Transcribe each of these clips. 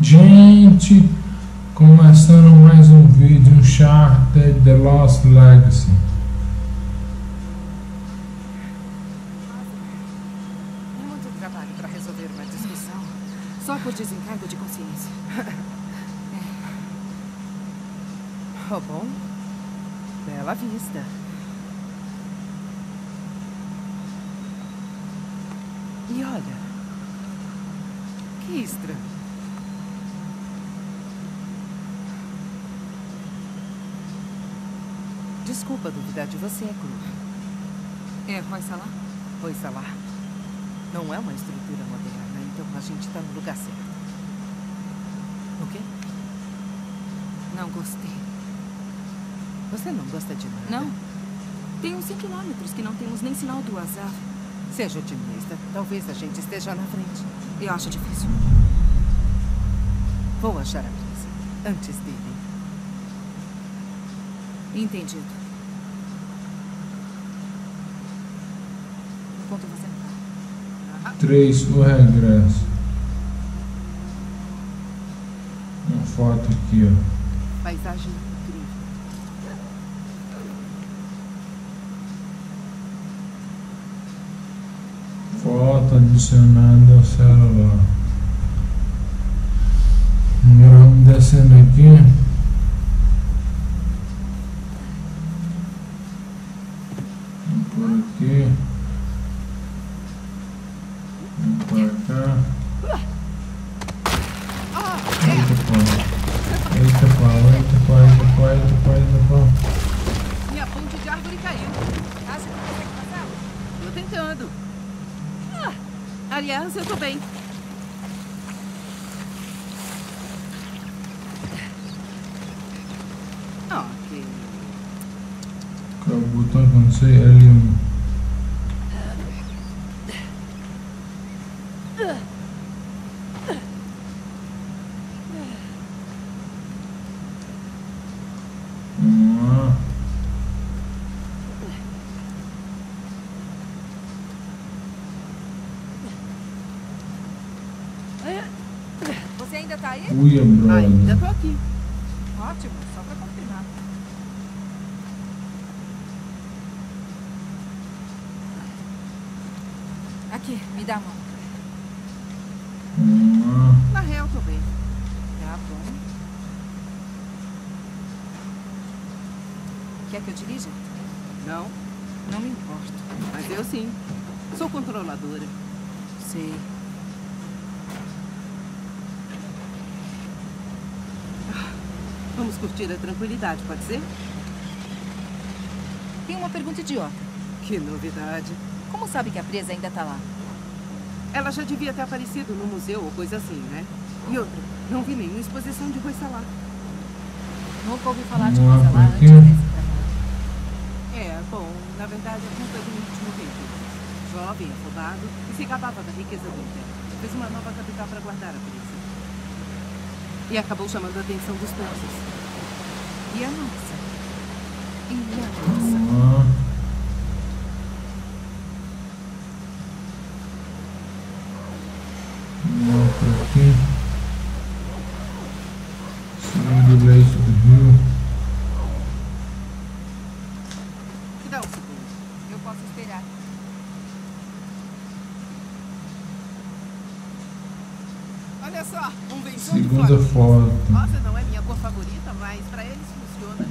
Gente, começando mais um vídeo Uncharted The Lost Legacy. Muito trabalho para resolver uma discussão só por desencargo de consciência. Oh, bom. Bela vista. E olha. Que estranho. Desculpa duvidar de você, Cru. É Roy Salah? Roy Salah. Não é uma estrutura moderna, então a gente está no lugar certo. O quê? Não gostei. Você não gosta de nada? Não. Tem uns 100 quilômetros que não temos nem sinal do azar. Seja otimista. Talvez a gente esteja na frente. Eu acho difícil. Vou achar a presa. Antes dele. Entendido. Enquanto você não tá. 3. O regresso. Uma foto aqui, ó. Paisagem incrível. Foto adicionada ao celular. Agora vamos descendo aqui. Vamos por aqui. Vamos por cá. Eita pau. Eita pau, eita pau, eita pau, eita pau, eita pau. Minha ponte de árvore caiu. Acha que consegue passar? Tô tentando. Ah, aliás, eu tô bem. Ok. Qual é o botão que eu não sei? L1. Vamos lá. Você ainda tá aí? Uia, Ainda brother. tô aqui. Ótimo, só pra confirmar. Aqui, me dá a mão. Lá. Na real, tô bem. Tá bom. Quer que eu dirija? Não, Não me importo. mas eu sim. Sou controladora. Sei. Vamos curtir a tranquilidade, pode ser? Tem uma pergunta idiota. Que novidade. Como sabe que a presa ainda tá lá? Ela já devia ter aparecido no museu ou coisa assim, né? E outra, não vi nenhuma exposição de Rui Salá. Nunca ouvi falar de Vamos lá, lá antes desse trabalho. É, bom, na verdade é culpa do último rei. Jovem, afobado e se gabava da riqueza do império. Fez uma nova capital para guardar a presa. E acabou chamando a atenção dos persas. E a nossa? E a nossa? Vamos lá. Vamos lá por aqui. Seguindo o leito do rio. Me dá um segundo. Eu posso esperar. Olha só, um venção de Segunda flores. foto. Rosa não é minha cor favorita, mas para eles funciona.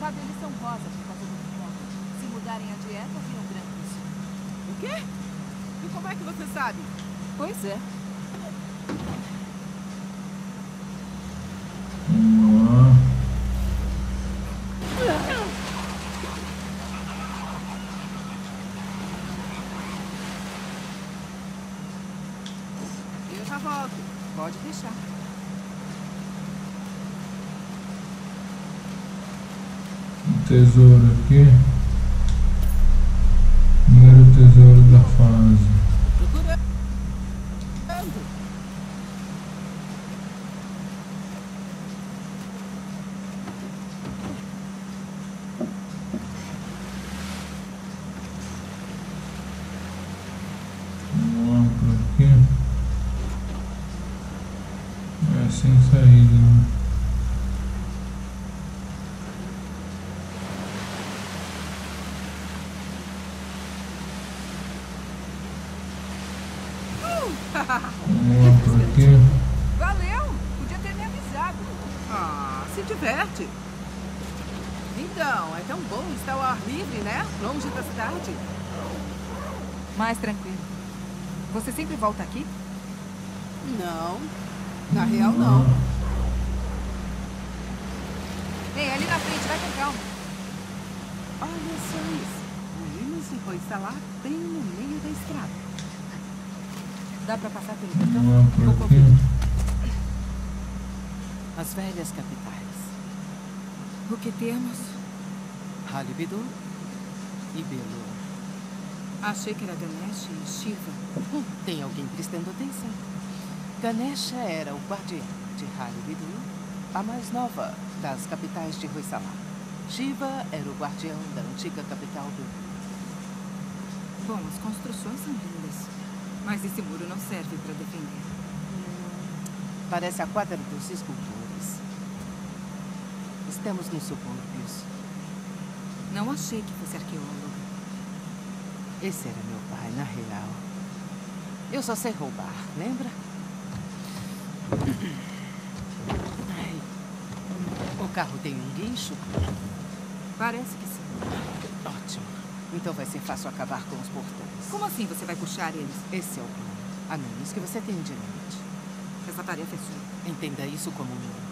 Sabe, eles são rosa por causa do. Se mudarem a dieta, viram brancos. O quê? E como é que você sabe? Pois é. Pode deixar. Um tesouro aqui. Primeiro tesouro da fase. Procurando. sem saída. Né? Vamos lá por aqui. Valeu! Podia ter me avisado. Ah, se diverte. Então, é tão bom estar ao ar livre, né? Longe da cidade. Mais tranquilo. Você sempre volta aqui? Não. Na real, não. Ei, ali na frente, vai com calma. Olha só isso. Ruínas de Roissalá bem no meio da estrada. Dá pra passar pelo portão? ouvido. As velhas capitais. O que temos? Halibidu e Belu. Achei que era Ganesh e Shiva. Hum, tem alguém prestando atenção. Ganesha era o guardião de Halibidu, a mais nova das capitais de Roissalá. Shiva era o guardião da antiga capital do... Bom, as construções são lindas. Mas esse muro não serve pra defender. Parece a quadra dos escultores. Estamos nos subúrbios. Não achei que fosse arqueólogo. Esse era meu pai, na real. Eu só sei roubar, lembra? Ai. O carro tem um guincho? Parece que sim. Ótimo. Então vai ser fácil acabar com os portões. Como assim você vai puxar eles? Esse é o plano. A menos que você tenha dinamite. Essa tarefa é sua. Entenda isso como um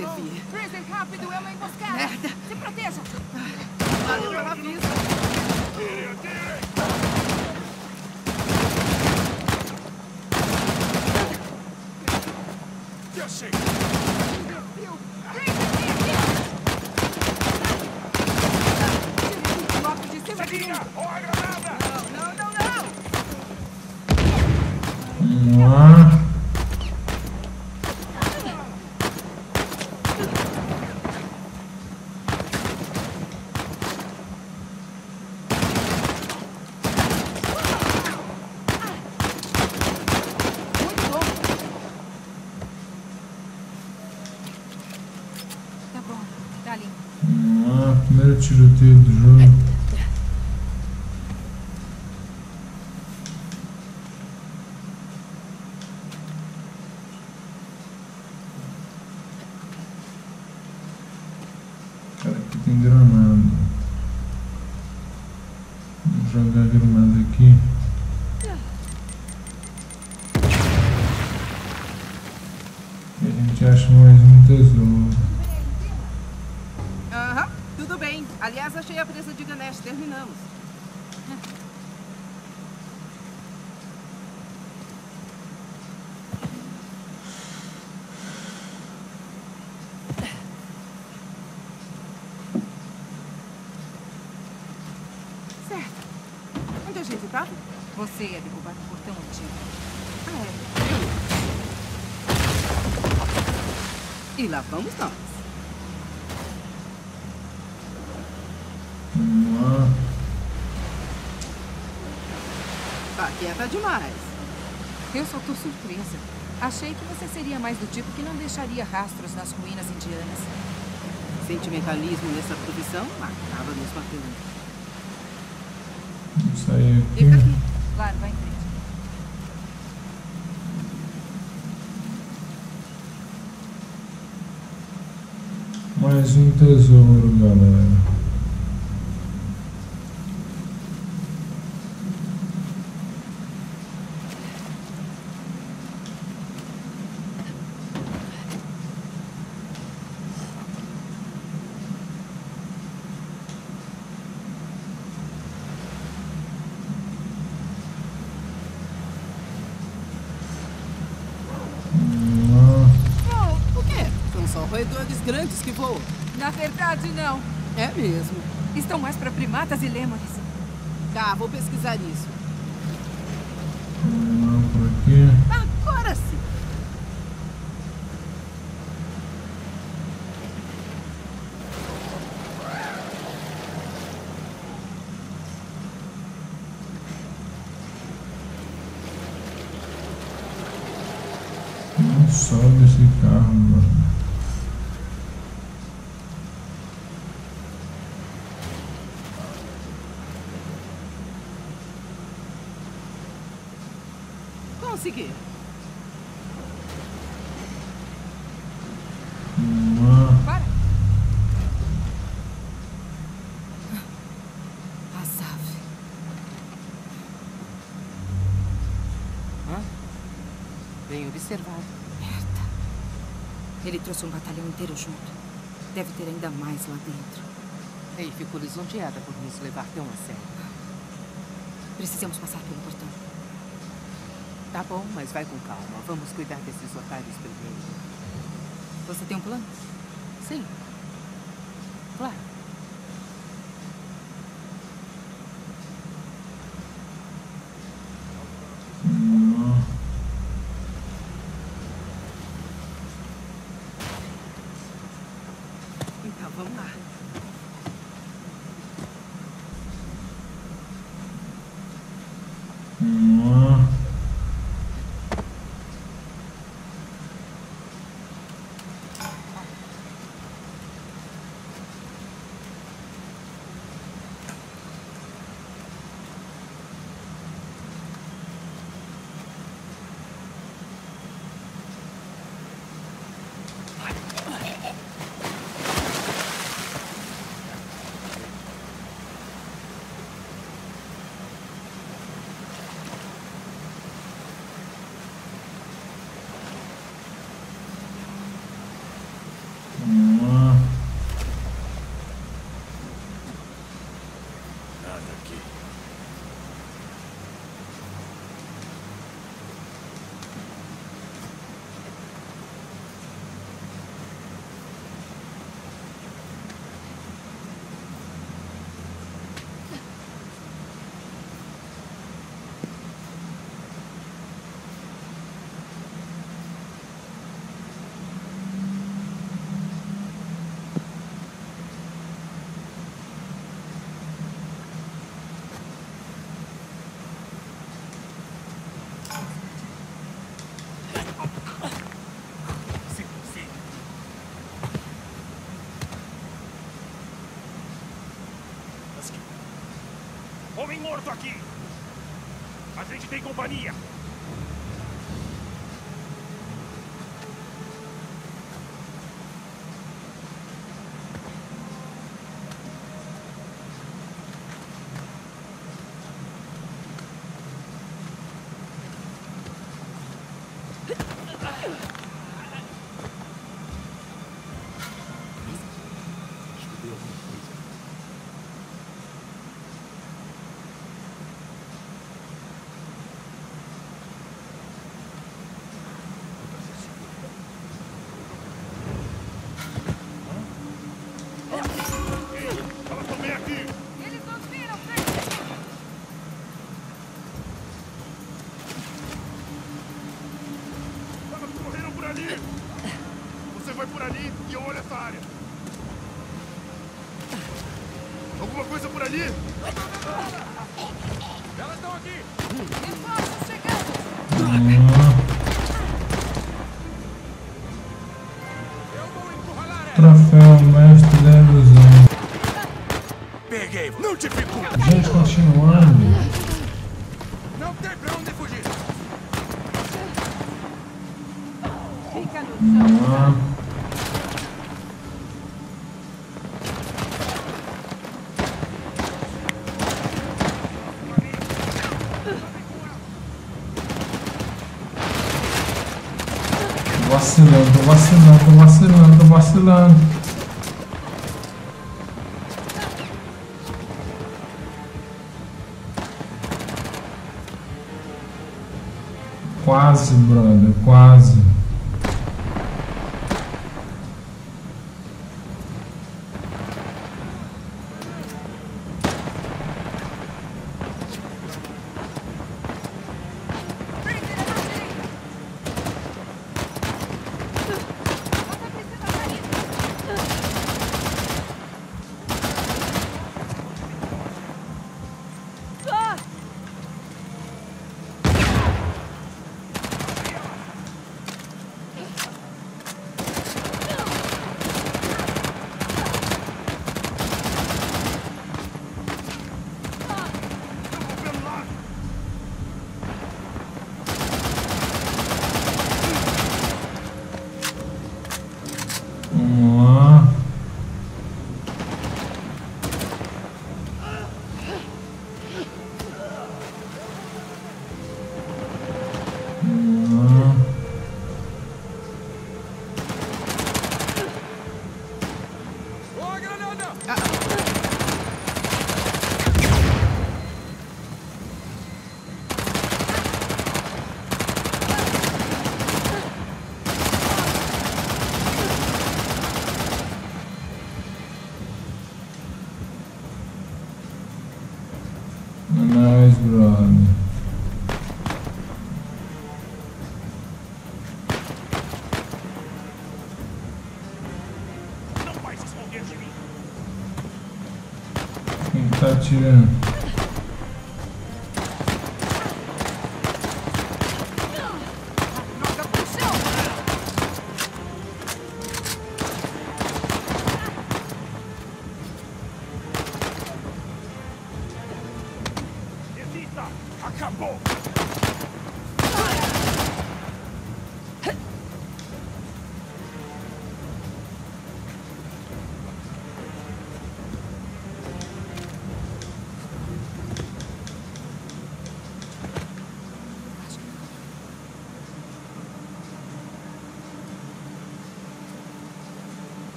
servir. Freezer, rápido! É uma emboscada! Merda. Se proteja! Ah, merë që rëtë të dëgjojnë. Você ia derrubar o portão antigo. Ah, é. E lá vamos nós. Lá. Tá quieta demais. Eu só tô surpresa. Achei que você seria mais do tipo que não deixaria rastros nas ruínas indianas. Sentimentalismo nessa profissão acaba nos matando. Sair aqui. Fica aqui. Claro, vai em frente. Mais um tesouro, galera. Vamos lá. Oh, o quê? São só roedores grandes que voam. Na verdade, não. É mesmo. Estão mais para primatas e lêmures. cá, vou pesquisar isso. Agora sim. Não sobe esse carro, mano. Uma. Para! Asaf. Hã? Bem observado. Merda. Ele trouxe um batalhão inteiro junto. Deve ter ainda mais lá dentro. Ei, fico lisonjeada por nos levar tão a sério. Precisamos passar pelo portão. Tá bom, mas vai com calma. Vamos cuidar desses otários primeiro. Você tem um plano? Sim. Claro. Uma. Então vamos lá. Uma. Uma. Nada aqui. Sim, sim. Husky. Homem morto aqui! A gente tem companhia! Escutei alguma coisa. Elas estão bem aqui! Eles nos viram, Frank! Elas correram por ali! Você vai por ali e eu olho essa área. Alguma coisa por ali? Elas estão aqui! Reforços chegando! Troféu mestre da ilusão. Peguei! Não dificulta! Gente, continuando. Não tem pra onde fugir! Fica no chão! Uma. Vacilando, tô vacilando, tô vacilando, tô vacilando. Quase, brother, quase. Nice, brother. Não vai se esconder de mim. Quem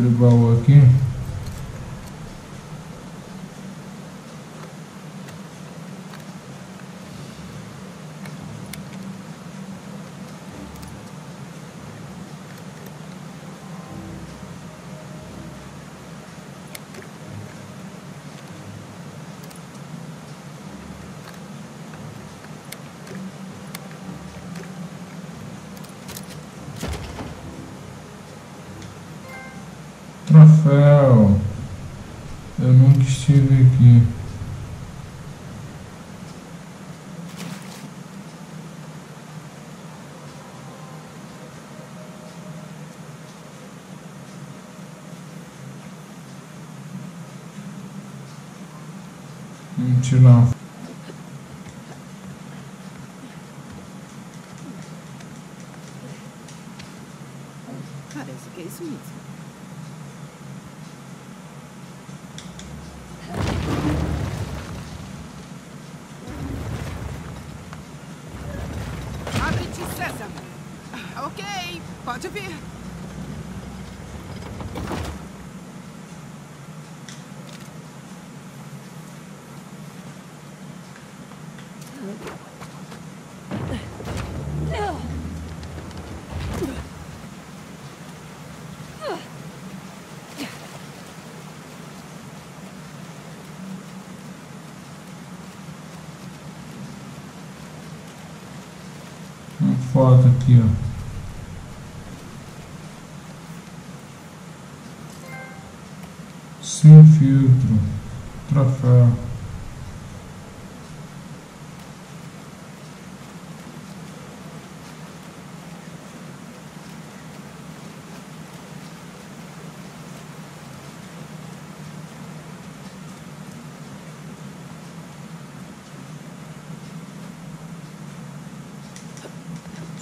Vamos abrir o baú aqui. Troféu. Eu nunca estive aqui. Vamos tirar uma Parece que é isso mesmo. Foto aqui, ó. Sem filtro. Troféu.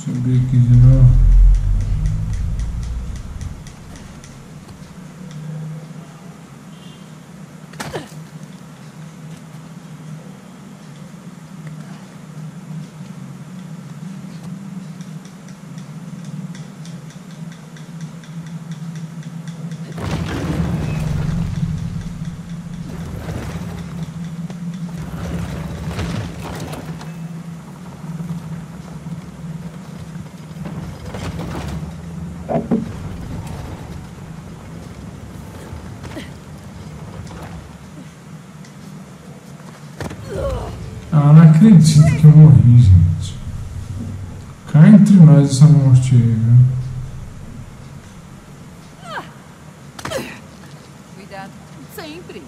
Subir aqui de novo. Ah, não acredito que eu morri, gente. Cá entre nós essa morte aí, viu? Cuidado. Sempre.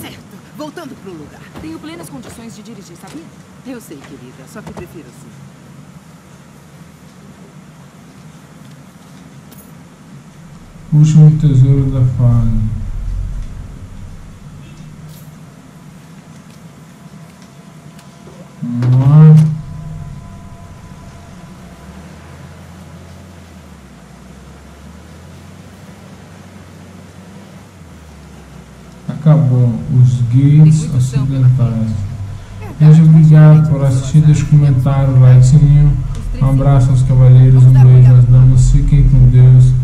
Certo. Voltando pro lugar. Tenho plenas condições de dirigir, sabia? Eu sei, querida. Só que prefiro assim. Último tesouro da fase. Vamos lá. Acabou os gates ocidentais. Seja obrigado por assistir, deixe um comentário, like, sininho. Um abraço aos cavaleiros, um beijo às damas, fiquem com Deus